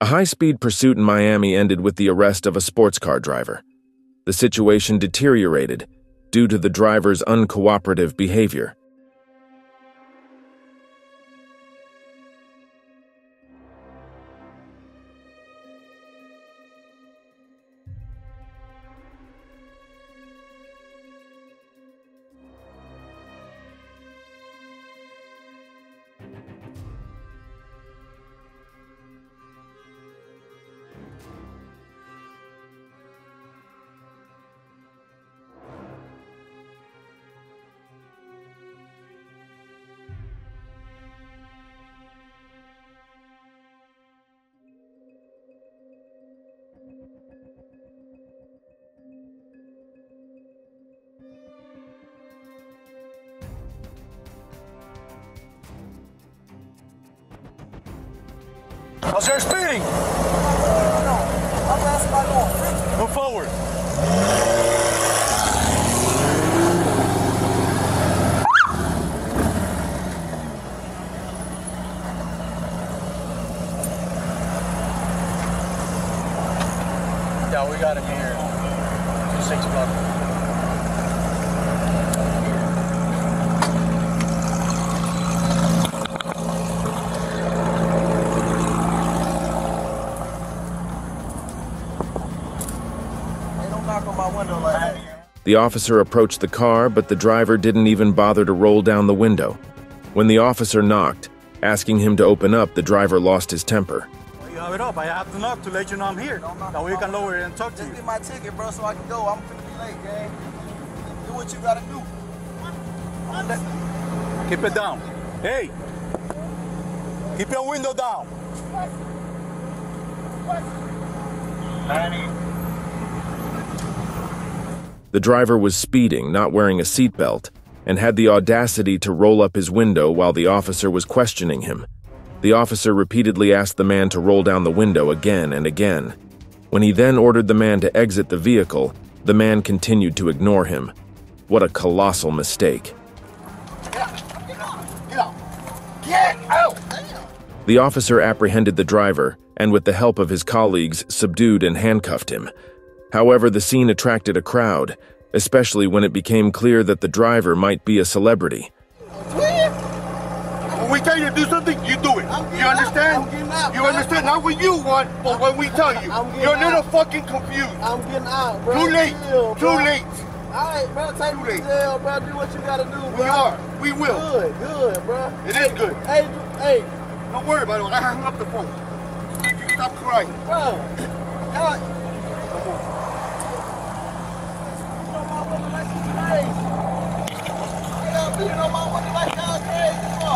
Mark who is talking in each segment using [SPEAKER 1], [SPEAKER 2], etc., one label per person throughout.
[SPEAKER 1] A high speed pursuit in Miami ended with the arrest of a sports car driver. The situation deteriorated due to the driver's uncooperative behavior.
[SPEAKER 2] How's there speeding? Move forward. Yeah, we got him here. Two six block.
[SPEAKER 3] Hey, don't knock on my window like that.
[SPEAKER 1] The officer approached the car, but the driver didn't even bother to roll down the window. When the officer knocked, asking him to open up, the driver lost his temper.
[SPEAKER 2] You have it up. I have to knock to let you know I'm here. That way you can lower it and talk to
[SPEAKER 3] Just
[SPEAKER 2] you.
[SPEAKER 3] get my ticket, bro, so I can go. I'm finna be late, gang. Do what you gotta do.
[SPEAKER 2] Keep it down. Hey! Keep your window down.
[SPEAKER 1] The driver was speeding, not wearing a seatbelt, and had the audacity to roll up his window while the officer was questioning him. The officer repeatedly asked the man to roll down the window again and again. When he then ordered the man to exit the vehicle, the man continued to ignore him. What a colossal mistake. The officer apprehended the driver and, with the help of his colleagues, subdued and handcuffed him. However, the scene attracted a crowd, especially when it became clear that the driver might be a celebrity.
[SPEAKER 4] When we tell you to do something, you do it. You understand?
[SPEAKER 3] out. I'm getting out,
[SPEAKER 4] you understand? Not when you want, but when we tell you. You're a little
[SPEAKER 3] out.
[SPEAKER 4] fucking confused.
[SPEAKER 3] I'm getting out, bro.
[SPEAKER 4] Too late.
[SPEAKER 3] Chill,
[SPEAKER 4] Too
[SPEAKER 3] bro.
[SPEAKER 4] late.
[SPEAKER 3] Alright, bro, take me
[SPEAKER 4] late.
[SPEAKER 3] to jail, bro. Do what you gotta do, bro.
[SPEAKER 4] We are. We will.
[SPEAKER 3] Good, good, bro.
[SPEAKER 4] It is good.
[SPEAKER 3] Hey, hey,
[SPEAKER 4] Don't worry about it. I hung up the phone. You stop crying.
[SPEAKER 3] bro. God. You know my woman like she's crazy. Get up, you know my woman like y'all crazy, bro.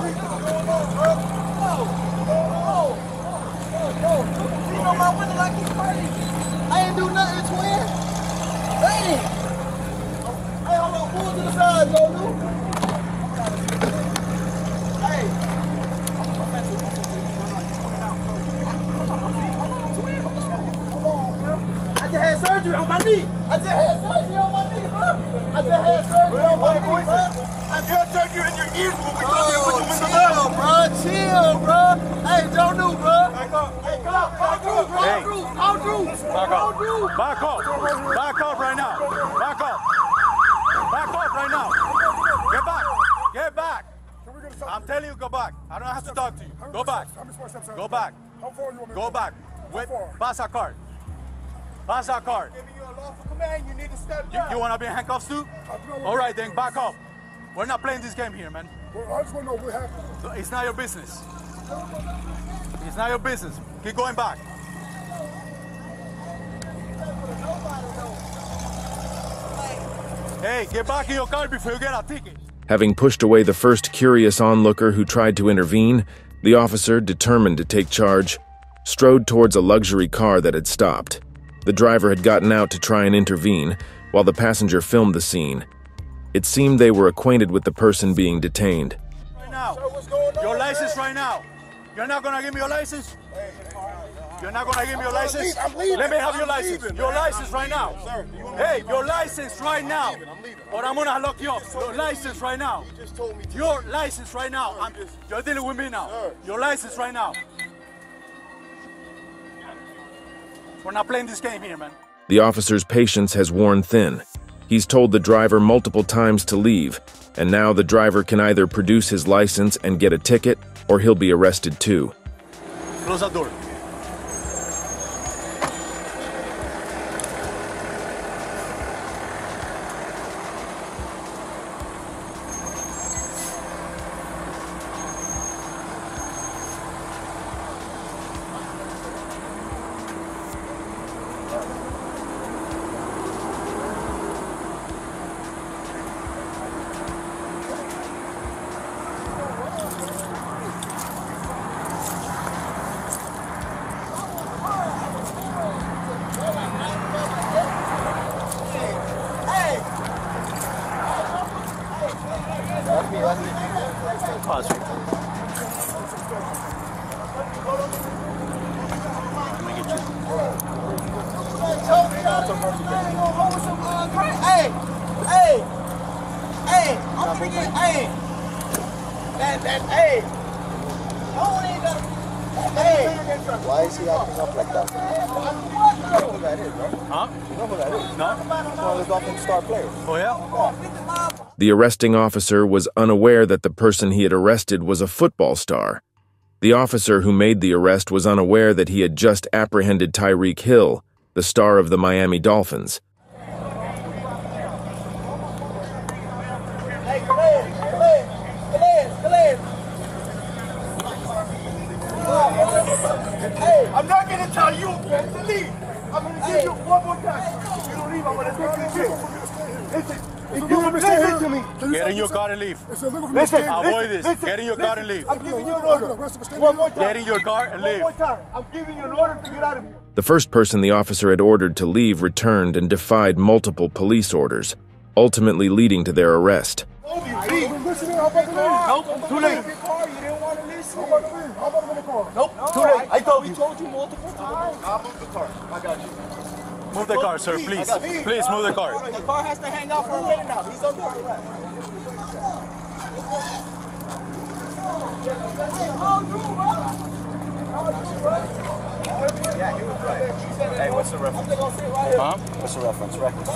[SPEAKER 3] What's going on, bro? Whoa, whoa, whoa, whoa. You know my woman like he's crazy. I ain't do nothing, twin. Hey. Hey, hold on, pull to the side, Lolu. Hey. I just had surgery on my knee. I just had surgery on my knee, bro. I just had surgery on my knee, bro.
[SPEAKER 4] I just told you in your ears when we told you to
[SPEAKER 3] Oh,
[SPEAKER 4] put your window
[SPEAKER 3] chill,
[SPEAKER 4] down.
[SPEAKER 3] bro. Chill, bro. Hey, don't do, bro. Hey, come on. Don't do, bro.
[SPEAKER 2] Hey.
[SPEAKER 3] Don't do. Don't do.
[SPEAKER 2] Back
[SPEAKER 3] Don't
[SPEAKER 2] up.
[SPEAKER 3] do.
[SPEAKER 2] Back up. Back up right now. Back up. Back up right now. Get back. Get back. I'm telling you, go back. I don't have to talk to you. Go back. Go back. Go back. Wait. Pass a card. Pass a card.
[SPEAKER 4] Giving you a lawful command, you need to step
[SPEAKER 2] You, you want to be in handcuffs too? All right, then back up. We're not playing this game here, man.
[SPEAKER 5] Well, I just want to know what happened.
[SPEAKER 2] So It's not your business. It's not your business. Keep going back. Hey, get back in your car before you get a ticket.
[SPEAKER 1] Having pushed away the first curious onlooker who tried to intervene, the officer, determined to take charge, strode towards a luxury car that had stopped. The driver had gotten out to try and intervene, while the passenger filmed the scene. It seemed they were acquainted with the person being detained.
[SPEAKER 2] Right now. Your license right now. You're not gonna give me your license? You're not gonna give me your license?
[SPEAKER 5] I'm leaving.
[SPEAKER 2] Let me have your
[SPEAKER 5] I'm
[SPEAKER 2] license.
[SPEAKER 5] leaving,
[SPEAKER 2] Your license right now.
[SPEAKER 5] Sir, you
[SPEAKER 2] Hey, your license right now.
[SPEAKER 5] leaving, I'm leaving.
[SPEAKER 2] Or I'm gonna lock you up. Your license right now.
[SPEAKER 5] You just told me.
[SPEAKER 2] Your license right now. I'm, you're dealing with me now.
[SPEAKER 5] Sir.
[SPEAKER 2] Your license right now. We're not playing this game here, man.
[SPEAKER 1] The officer's patience has worn thin. He's told the driver multiple times to leave, and now the driver can either produce his license and get a ticket, or he'll be arrested too.
[SPEAKER 2] Close that door.
[SPEAKER 3] Hey, hey, hey, I'm gonna get, hey, that, that, hey, don't need that, hey.
[SPEAKER 5] Why is he acting up like that? You know who that is, right?
[SPEAKER 2] Huh?
[SPEAKER 5] You know who that is?
[SPEAKER 2] No?
[SPEAKER 5] One of the Dolphins star players.
[SPEAKER 2] Oh, yeah?
[SPEAKER 1] The arresting officer was unaware that the person he had arrested was a football star. The officer who made the arrest was unaware that he had just apprehended Tyreek Hill, the star of the Miami Dolphins.
[SPEAKER 4] You listen to me,
[SPEAKER 2] Get in your car and leave.
[SPEAKER 4] listen,
[SPEAKER 2] Avoid this.
[SPEAKER 4] listen,
[SPEAKER 2] Get in your car and leave.
[SPEAKER 4] I'm giving you an order. One more time.
[SPEAKER 2] Get in your car and leave.
[SPEAKER 4] One more time. I'm giving you an order to get out of here.
[SPEAKER 1] The first person the officer had ordered to leave returned and defied multiple police orders, ultimately leading to their arrest.
[SPEAKER 4] Nope, too late. Nope, too late. I told you.
[SPEAKER 5] told you multiple times.
[SPEAKER 4] I'll move the car. I got you.
[SPEAKER 2] Move the car, sir, please. Please move the car.
[SPEAKER 3] the car has to hang out for a minute now. He's under arrest.
[SPEAKER 5] Hey, what's the reference?
[SPEAKER 2] Huh?
[SPEAKER 5] What's the reference? Records.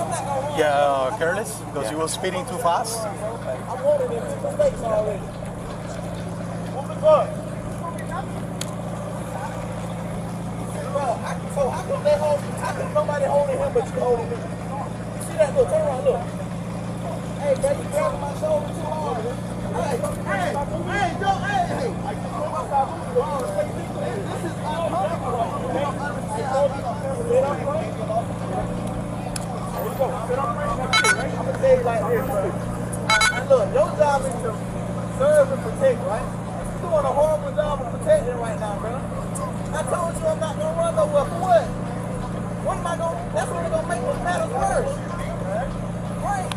[SPEAKER 2] Yeah, uh, careless because you were speeding too fast.
[SPEAKER 3] I wanted him two mistakes already.
[SPEAKER 4] Move the car.
[SPEAKER 3] Bro, I, so how come they hold, how come nobody holding him but you holding me? You see that? Look, turn around, look. Hey, bro, you grabbing my shoulder too hard. Right. I told you I'm not gonna run nowhere for what? What am I gonna? That's only gonna make matters worse. Right?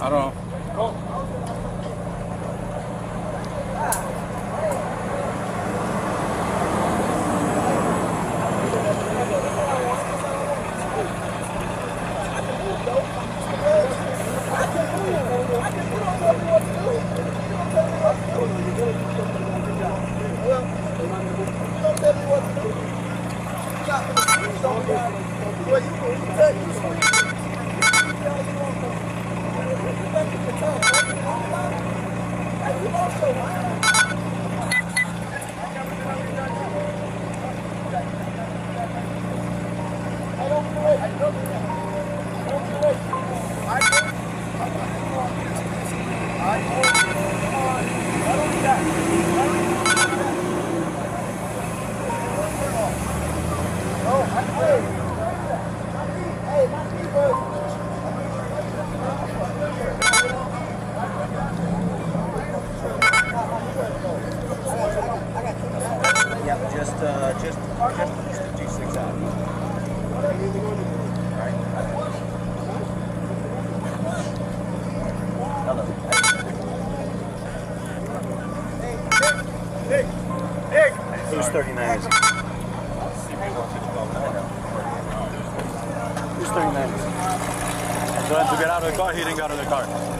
[SPEAKER 2] I don't know.
[SPEAKER 5] Yeah,
[SPEAKER 4] 39ers.
[SPEAKER 5] Who's
[SPEAKER 2] 39ers? So get out of the car, he didn't get out of the car.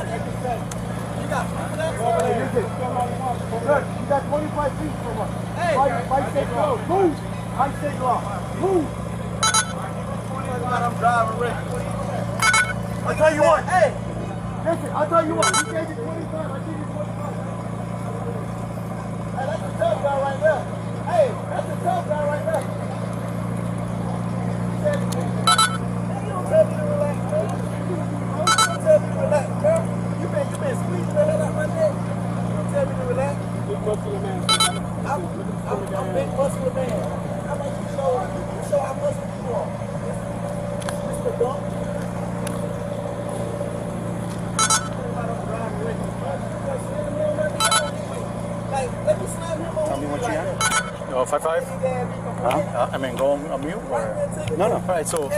[SPEAKER 3] You
[SPEAKER 5] got
[SPEAKER 4] 25 feet from us.
[SPEAKER 3] Hey,
[SPEAKER 4] fight, fight state. Move. Fight state law. Move. I tell you what.
[SPEAKER 3] Hey.
[SPEAKER 4] Listen, I tell you what. You gave me 25. I gave you 25.
[SPEAKER 3] Hey, that's a tough guy right there. Hey, that's the tough guy right there.
[SPEAKER 2] Uh, five five. -huh. uh, I mean, going a mute or no, no. All right. So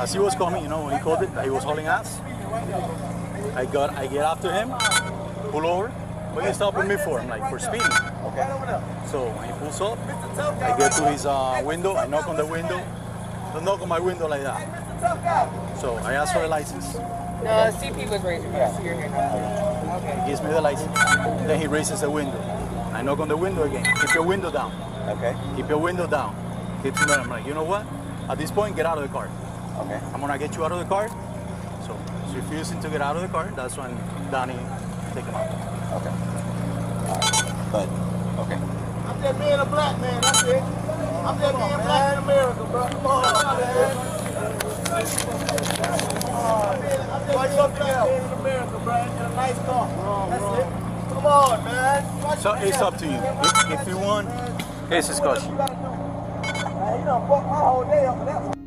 [SPEAKER 2] as he was coming, you know, he called it. He was hauling ass. I got, I get after him, pull over. What are you stopping me for? I'm like for speeding.
[SPEAKER 3] Okay.
[SPEAKER 2] So he pulls up. I get to his uh, window. I knock on the window. I knock on my window like that. So I asked for a license.
[SPEAKER 6] No, CP was raising me. Yeah. So. Okay.
[SPEAKER 2] He gives me the license. Then he raises the window. I knock on the window again. Keep your window down.
[SPEAKER 5] Okay.
[SPEAKER 2] Keep your window down. Keep your I'm like, you know what? At this point, get out of the car.
[SPEAKER 5] Okay.
[SPEAKER 2] I'm gonna get you out of the car. So she's refusing to get out of the car. That's when Donnie take him out.
[SPEAKER 5] Okay. All right. But okay.
[SPEAKER 3] I'm just being a black man. That's it. I'm just being on, black in America, bro. Come on, man. Come on, man.
[SPEAKER 2] So it's up to you. If, if you want here's
[SPEAKER 3] gotta do. Man, you done fucked my whole day up for that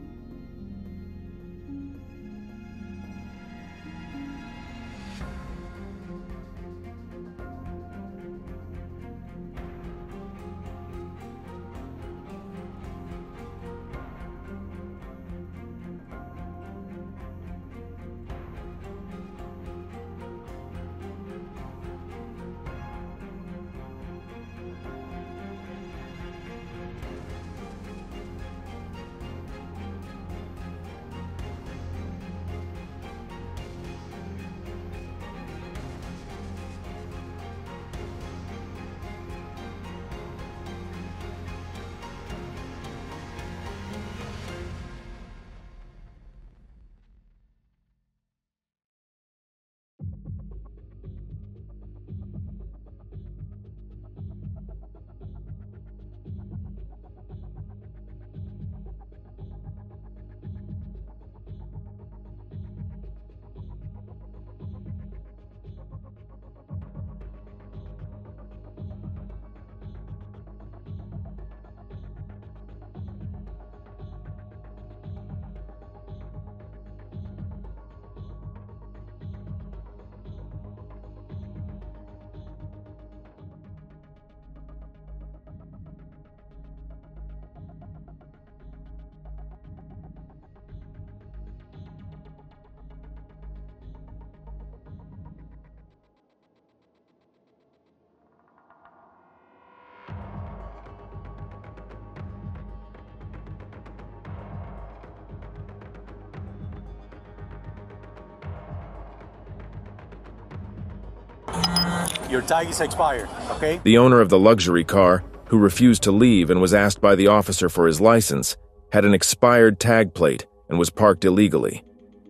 [SPEAKER 2] Your tag is expired, okay?
[SPEAKER 1] The owner of the luxury car, who refused to leave and was asked by the officer for his license, had an expired tag plate and was parked illegally.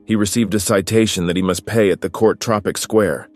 [SPEAKER 1] He received a citation that he must pay at the Court Tropic Square.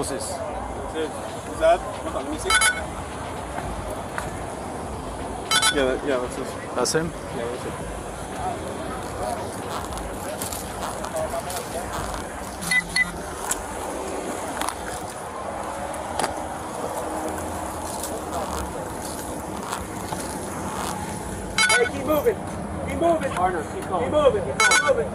[SPEAKER 2] Was this?
[SPEAKER 7] Is that? Hold on, let me see. Yeah, that, yeah, that's this.
[SPEAKER 2] That's him?
[SPEAKER 7] Yeah, that's it.
[SPEAKER 3] Hey, keep moving. Keep moving. Keep going. Keep moving. Keep moving.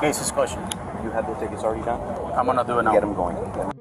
[SPEAKER 2] Here's his question.
[SPEAKER 5] You have the tickets already done?
[SPEAKER 2] I'm gonna do it now.
[SPEAKER 5] Get them going.
[SPEAKER 2] So those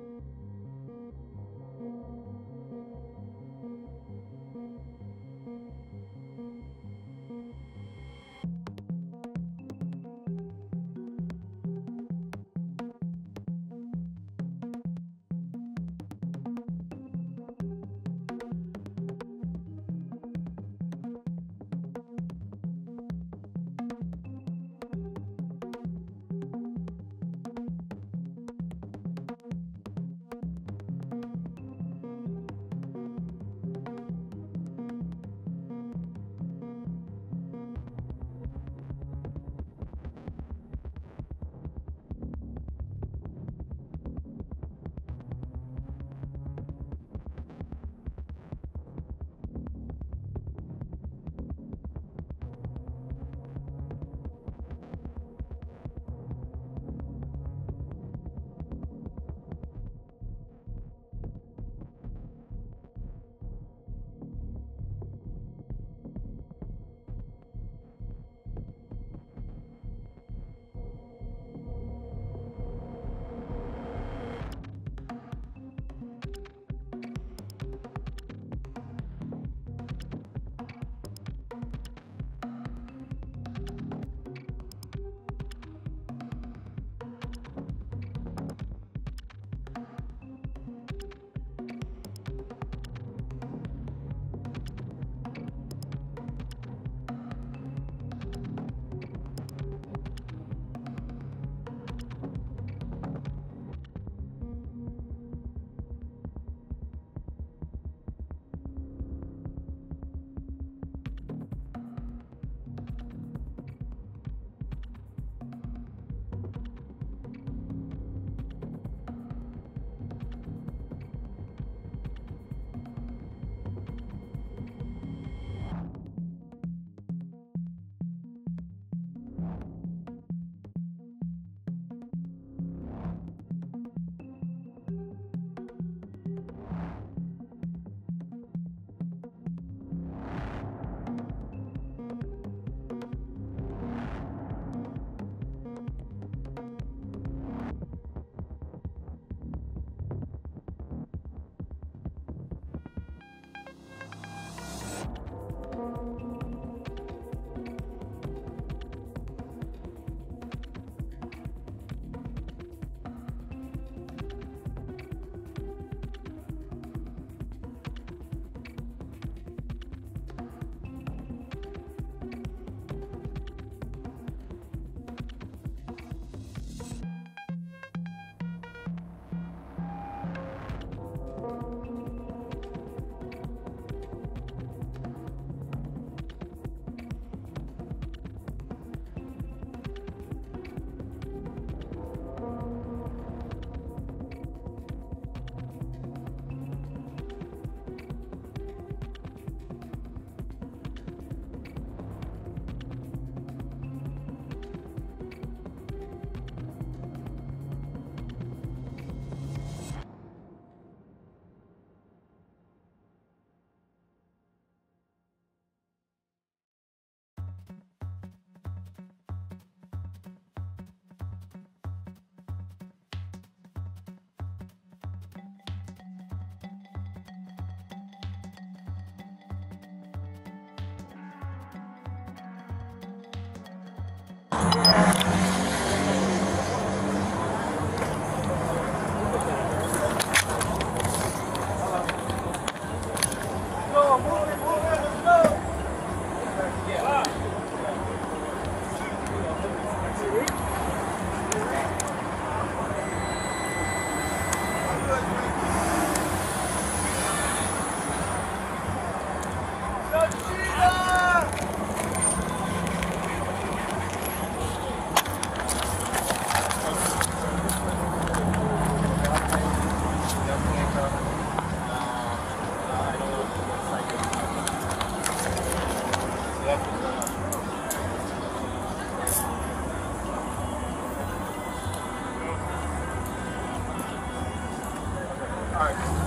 [SPEAKER 2] Park.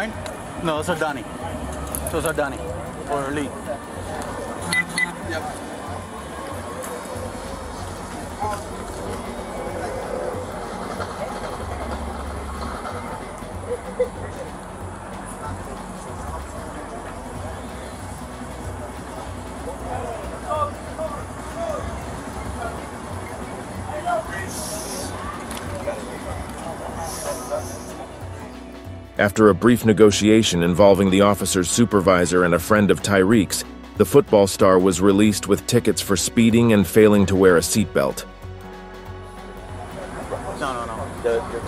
[SPEAKER 2] Mine? No, those are Donnie. Those are Donnie. Or Lee.
[SPEAKER 1] After a brief negotiation involving the officer's supervisor and a friend of Tyreek's, the football star was released with tickets for speeding and failing to wear a seatbelt.
[SPEAKER 2] No, no, no.
[SPEAKER 5] The, the